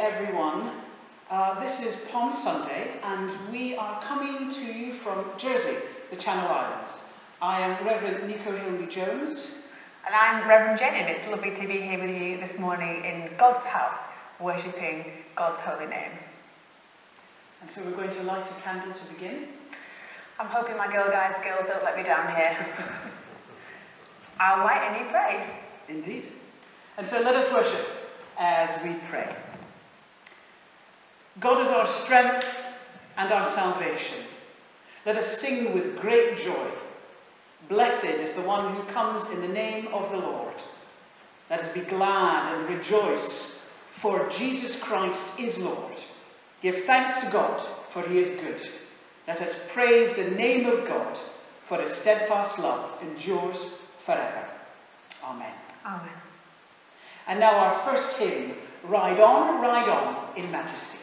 everyone. Uh, this is Palm Sunday, and we are coming to you from Jersey, the Channel Islands. I am Reverend Nico Hilmy Jones. And I'm Reverend Jenny, and it's lovely to be here with you this morning in God's house, worshipping God's holy name. And so we're going to light a candle to begin. I'm hoping my Girl Guide skills don't let me down here. I'll light and you pray. Indeed. And so let us worship as we pray. God is our strength and our salvation. Let us sing with great joy. Blessed is the one who comes in the name of the Lord. Let us be glad and rejoice, for Jesus Christ is Lord. Give thanks to God, for he is good. Let us praise the name of God, for his steadfast love endures forever. Amen. Amen. And now our first hymn, Ride On, Ride On in Majesty.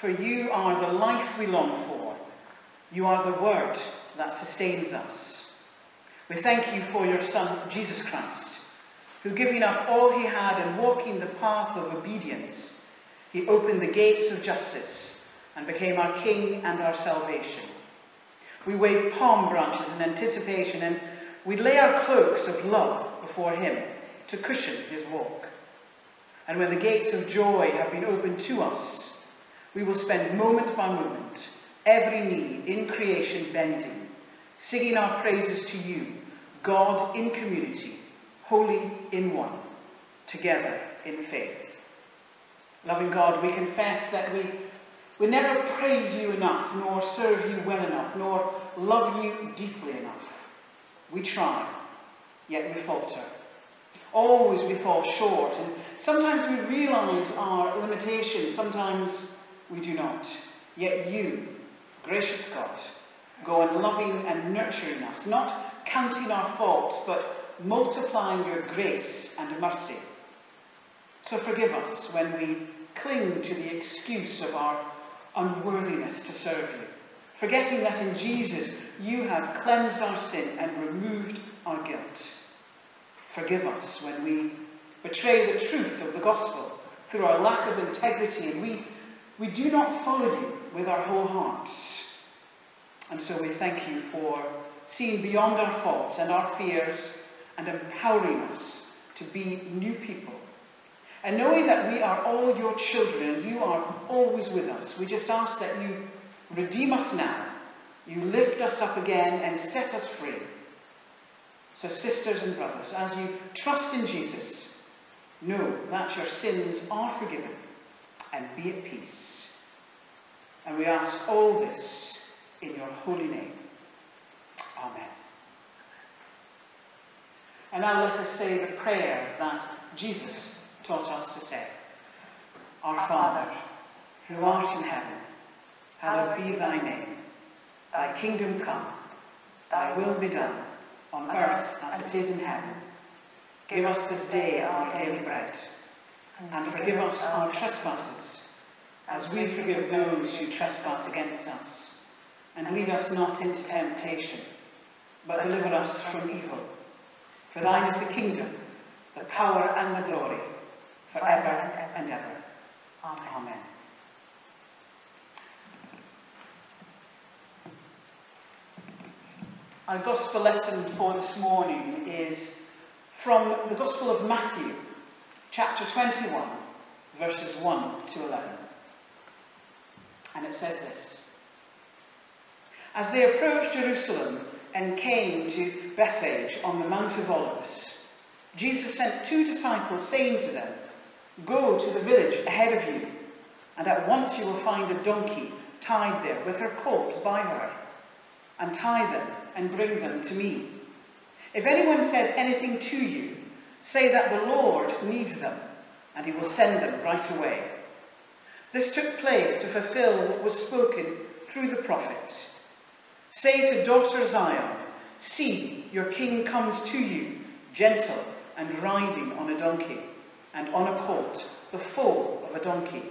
For you are the life we long for. You are the word that sustains us. We thank you for your Son, Jesus Christ, who, giving up all he had and walking the path of obedience, he opened the gates of justice and became our King and our salvation. We wave palm branches in anticipation and we lay our cloaks of love before him to cushion his walk. And when the gates of joy have been opened to us, we will spend moment by moment, every knee in creation bending, singing our praises to you, God in community, holy in one, together in faith. Loving God, we confess that we, we never praise you enough, nor serve you well enough, nor love you deeply enough. We try, yet we falter. Always we fall short, and sometimes we realize our limitations, sometimes we do not. Yet you, gracious God, go on loving and nurturing us, not counting our faults, but multiplying your grace and mercy. So forgive us when we cling to the excuse of our unworthiness to serve you, forgetting that in Jesus you have cleansed our sin and removed our guilt. Forgive us when we betray the truth of the gospel through our lack of integrity, and we, we do not follow you with our whole hearts. And so we thank you for seeing beyond our faults and our fears and empowering us to be new people. And knowing that we are all your children and you are always with us, we just ask that you redeem us now, you lift us up again and set us free. So, sisters and brothers, as you trust in Jesus, know that your sins are forgiven and be at peace. And we ask all this in your holy name. Amen. And now let us say the prayer that Jesus taught us to say. Our Father, who art in heaven, hallowed be thy name. Thy kingdom come, thy will be done, on earth as it is in heaven. Give us this day our daily bread, and forgive us our trespasses, as we forgive those who trespass against us. And lead us not into temptation, but deliver us from evil. For thine is the kingdom, the power, and the glory, forever and ever. Amen. Amen. Our gospel lesson for this morning is from the Gospel of Matthew, chapter 21, verses 1 to 11. And it says this As they approached Jerusalem and came to Bethphage on the Mount of Olives, Jesus sent two disciples, saying to them, Go to the village ahead of you, and at once you will find a donkey tied there with her colt by her. And tie them and bring them to me. If anyone says anything to you, say that the Lord needs them, and he will send them right away. This took place to fulfill what was spoken through the prophets. Say to daughter Zion, See, your king comes to you, gentle and riding on a donkey, and on a colt, the foal of a donkey.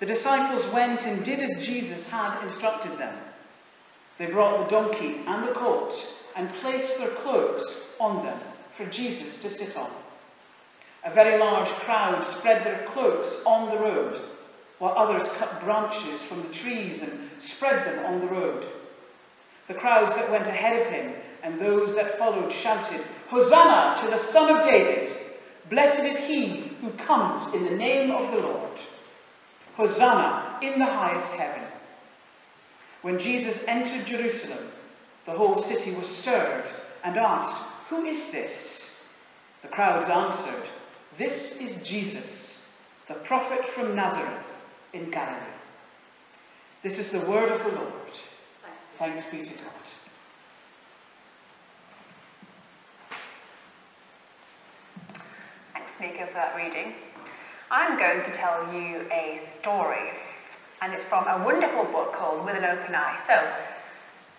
The disciples went and did as Jesus had instructed them. They brought the donkey and the colt and placed their cloaks on them for Jesus to sit on. A very large crowd spread their cloaks on the road, while others cut branches from the trees and spread them on the road. The crowds that went ahead of him and those that followed shouted, Hosanna to the Son of David! Blessed is he who comes in the name of the Lord. Hosanna in the highest heaven. When Jesus entered Jerusalem, the whole city was stirred and asked, Who is this? The crowds answered, This is Jesus, the prophet from Nazareth in Galilee. This is the word of the Lord. Thanks be to God. Thanks, Nico, for that reading. I'm going to tell you a story, and it's from a wonderful book called With an Open Eye. So,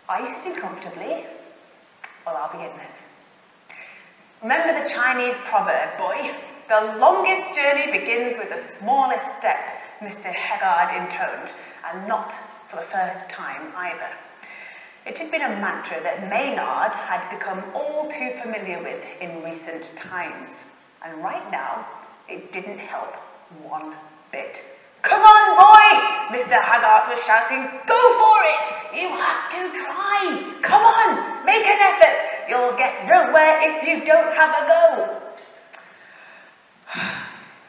are you sitting comfortably? Well, I'll begin then. Remember the Chinese proverb, boy? The longest journey begins with the smallest step, Mr. Haggard intoned, and not for the first time either. It had been a mantra that Maynard had become all too familiar with in recent times. And right now, it didn't help one bit. Come on, boy! Mr. Haggart was shouting. Go for it! You have to try! Come on! Make an effort! You'll get nowhere if you don't have a go!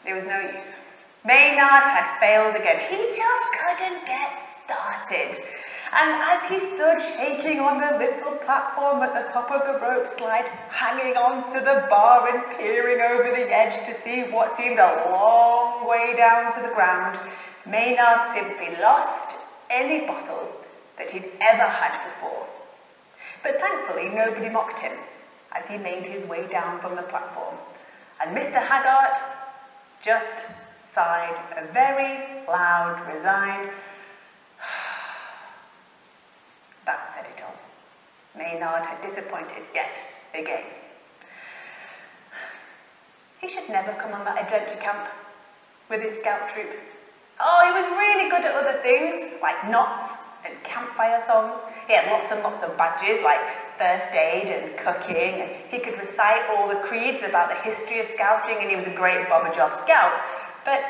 There was no use. Maynard had failed again. He just couldn't get started. And as he stood shaking on the little platform at the top of the rope slide, hanging on to the bar and peering over the edge to see what seemed a long way down to the ground, Maynard simply lost any bottle that he'd ever had before. But thankfully, nobody mocked him as he made his way down from the platform. And Mr. Haggart just sighed a very loud, resigned, that said it all. Maynard had disappointed yet again. He should never come on that adventure camp with his scout troop. Oh, he was really good at other things, like knots and campfire songs. He had lots and lots of badges, like first aid and cooking, and he could recite all the creeds about the history of scouting, and he was a great Bob-a-Job scout. But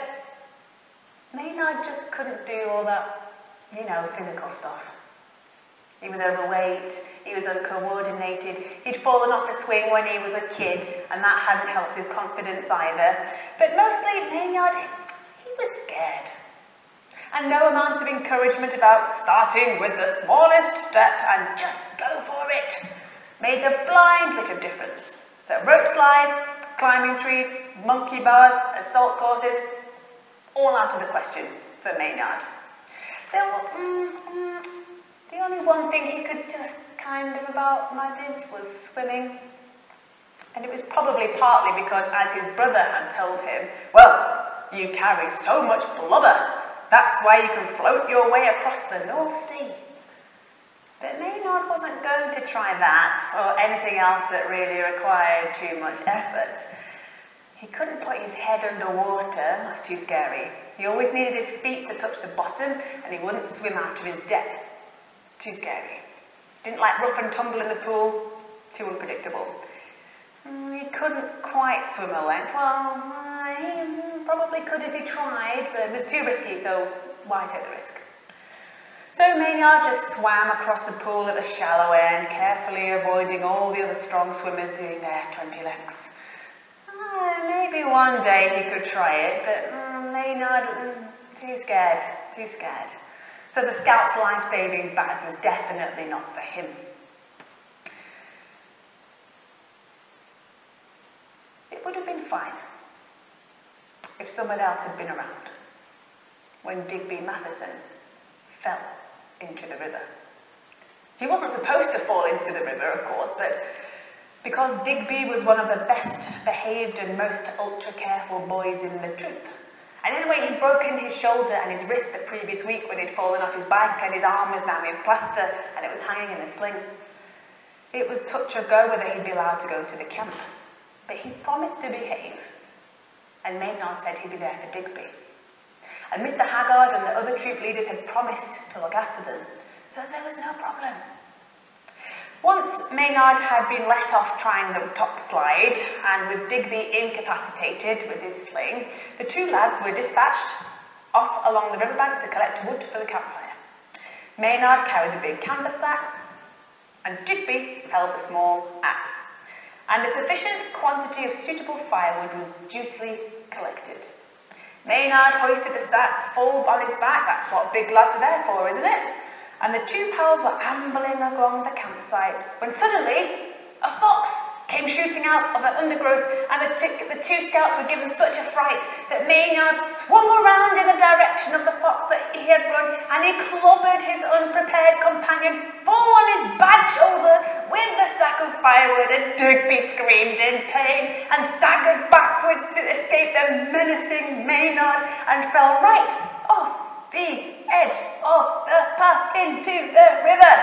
Maynard just couldn't do all that, you know, physical stuff. He was overweight, he was uncoordinated, he'd fallen off a swing when he was a kid, and that hadn't helped his confidence either. But mostly, Maynard, he was scared. And no amount of encouragement about starting with the smallest step and just go for it made the blind bit of difference. So rope slides, climbing trees, monkey bars, assault courses, all out of the question for Maynard. There were, mm, mm, the only one thing he could just kind of about manage was swimming. And it was probably partly because, as his brother had told him, well, you carry so much blubber, that's why you can float your way across the North Sea. But Maynard wasn't going to try that or anything else that really required too much effort. He couldn't put his head underwater, that's too scary. He always needed his feet to touch the bottom and he wouldn't swim out of his depth. Too scary. Didn't like rough and tumble in the pool. Too unpredictable. Mm, he couldn't quite swim a length. Well, probably could if he tried, but it was too risky, so why take the risk? So Maynard just swam across the pool at the shallow end, carefully avoiding all the other strong swimmers doing their 20 lengths. Uh, maybe one day he could try it, but mm, Maynard, mm, too scared, too scared. So the Scout's life-saving bag was definitely not for him. It would have been fine if someone else had been around when Digby Matheson fell into the river. He wasn't supposed to fall into the river, of course, but because Digby was one of the best behaved and most ultra careful boys in the troop, and anyway, he'd broken his shoulder and his wrist the previous week when he'd fallen off his bike and his arm was now in plaster and it was hanging in a sling. It was touch or go whether he'd be allowed to go to the camp. But he promised to behave. And Maynard said he'd be there for Digby. And Mr. Haggard and the other troop leaders had promised to look after them. So there was no problem. Once Maynard had been let off trying the top slide, and with Digby incapacitated with his sling, the two lads were dispatched off along the riverbank to collect wood for the campfire. Maynard carried the big canvas sack, and Digby held the small axe. And a sufficient quantity of suitable firewood was dutifully collected. Maynard hoisted the sack full on his back, that's what big lads are there for, isn't it? and the two pals were ambling along the campsite when suddenly a fox came shooting out of the undergrowth and the, the two scouts were given such a fright that Maynard swung around in the direction of the fox that he had run and he clobbered his unprepared companion full on his bad shoulder with the sack of firewood and Digby screamed in pain and staggered backwards to escape the menacing Maynard and fell right off the edge of the path into the river.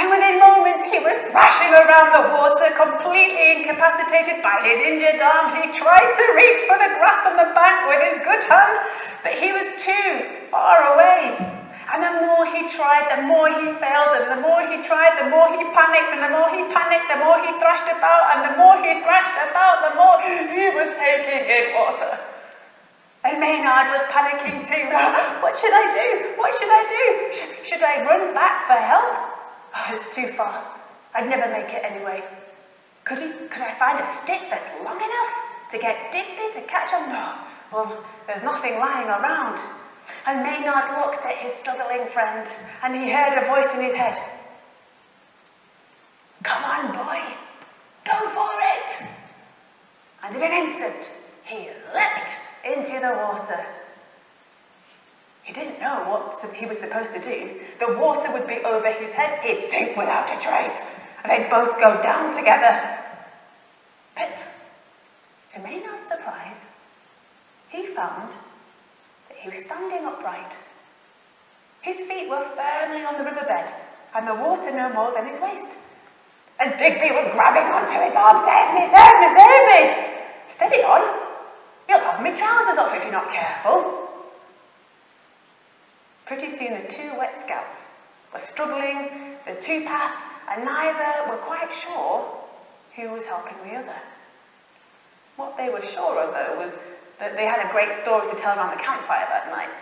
And within moments he was thrashing around the water, completely incapacitated by his injured arm. He tried to reach for the grass on the bank with his good hand, but he was too far away. And the more he tried, the more he failed, and the more he tried, the more he panicked, and the more he panicked, the more he thrashed about, and the more he thrashed about, the more he was taking in water. And Maynard was panicking too. What should I do? What should I do? Sh should I run back for help? Oh, it's too far. I'd never make it anyway. Could he? Could I find a stick that's long enough to get Digby to catch him? No. Well, there's nothing lying around. And Maynard looked at his struggling friend, and he heard a voice in his head. Come on, boy. Go for it. And in an instant, he leapt into the water. He didn't know what he was supposed to do. The water would be over his head, he'd sink without a trace. And they'd both go down together. But, to Maynard's surprise, he found he was standing upright. His feet were firmly on the riverbed, and the water no more than his waist. And Digby was grabbing onto his arm, save me, save me, save me! Steady on, You'll have me trousers off if you're not careful. Pretty soon the two wet scouts were struggling the two path and neither were quite sure who was helping the other. What they were sure of, though, was that they had a great story to tell around the campfire that night.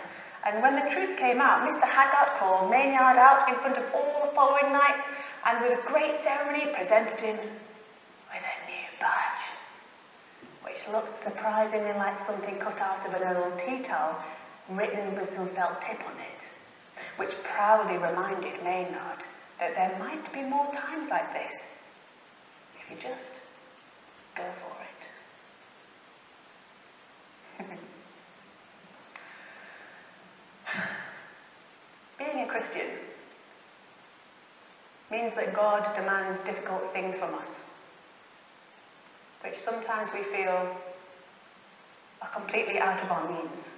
And when the truth came out, Mr. Haggart called Maynard out in front of all the following night and with a great ceremony presented him with a new badge, which looked surprisingly like something cut out of an old tea towel written with some felt tip on it, which proudly reminded Maynard that there might be more times like this if you just go for it. Being a Christian means that God demands difficult things from us, which sometimes we feel are completely out of our means,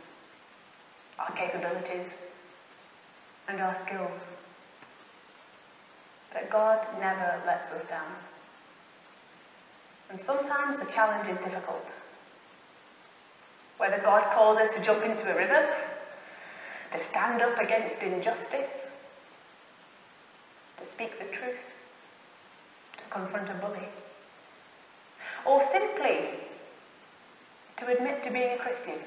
our capabilities, and our skills. But God never lets us down. And sometimes the challenge is difficult. Whether God calls us to jump into a river, to stand up against injustice, to speak the truth, to confront a bully, or simply to admit to being a Christian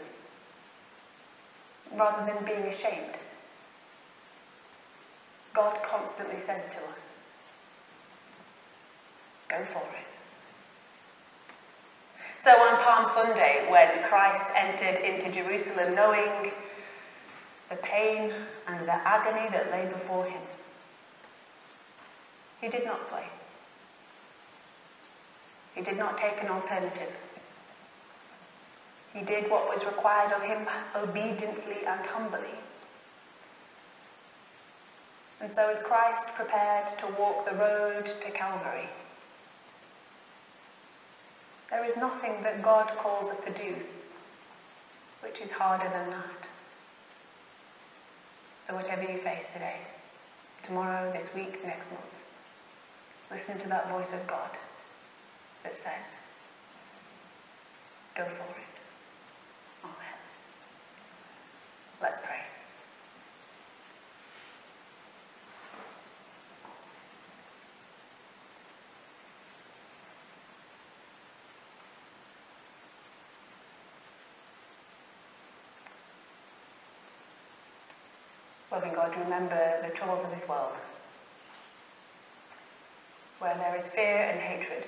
rather than being ashamed. God constantly says to us, go for it. So on Palm Sunday, when Christ entered into Jerusalem knowing the pain and the agony that lay before him, he did not sway. He did not take an alternative. He did what was required of him obediently and humbly. And so, as Christ prepared to walk the road to Calvary, there is nothing that God calls us to do which is harder than that. So, whatever you face today, tomorrow, this week, next month, listen to that voice of God that says, Go for it. Amen. Let's pray. Loving God, remember the troubles of this world, where there is fear and hatred,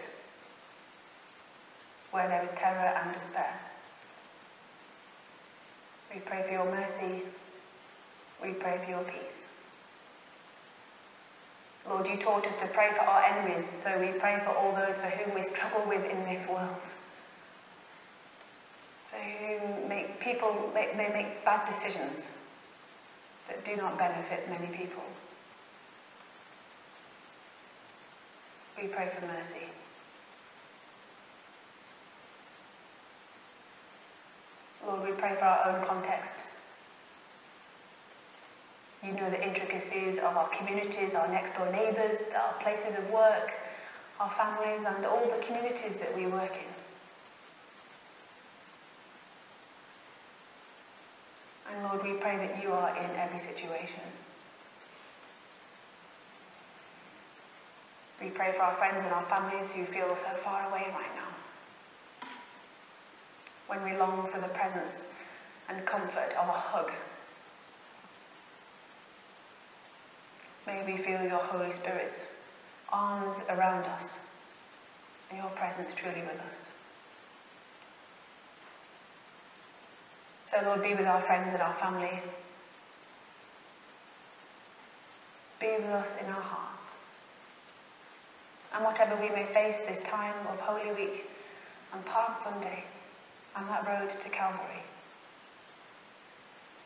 where there is terror and despair. We pray for your mercy. We pray for your peace. Lord, you taught us to pray for our enemies, so we pray for all those for whom we struggle with in this world. For whom make people may, they make bad decisions that do not benefit many people. We pray for mercy. Lord, we pray for our own contexts. You know the intricacies of our communities, our next door neighbours, our places of work, our families, and all the communities that we work in. And Lord, we pray that you are in every situation. We pray for our friends and our families who feel so far away right now. When we long for the presence and comfort of a hug. May we feel your Holy Spirit's arms around us and your presence truly with us. So, Lord, be with our friends and our family. Be with us in our hearts. And whatever we may face this time of Holy Week and Palm Sunday and that road to Calvary,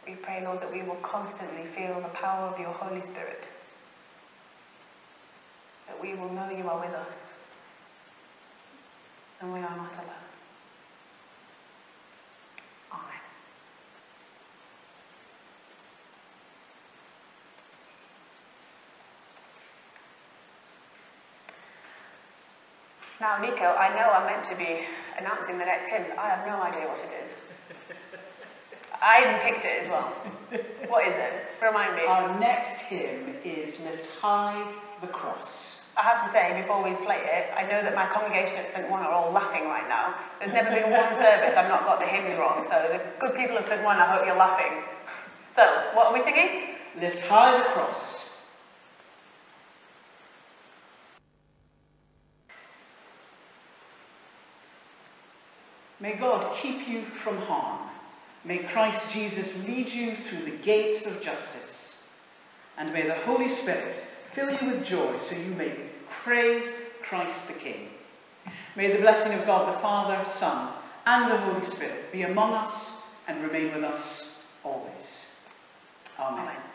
we pray, Lord, that we will constantly feel the power of your Holy Spirit. That we will know you are with us and we are not alone. Now, Nico, I know I'm meant to be announcing the next hymn. but I have no idea what it is. I even picked it as well. What is it? Remind me. Our next hymn is Lift High the Cross. I have to say, before we play it, I know that my congregation at St. Ouen are all laughing right now. There's never been one service I've not got the hymns wrong, so the good people of St. Ouen, I hope you're laughing. So, what are we singing? Lift high the cross. May God keep you from harm. May Christ Jesus lead you through the gates of justice. And may the Holy Spirit fill you with joy so you may praise Christ the King. May the blessing of God the Father, Son, and the Holy Spirit be among us and remain with us always. Amen. Amen.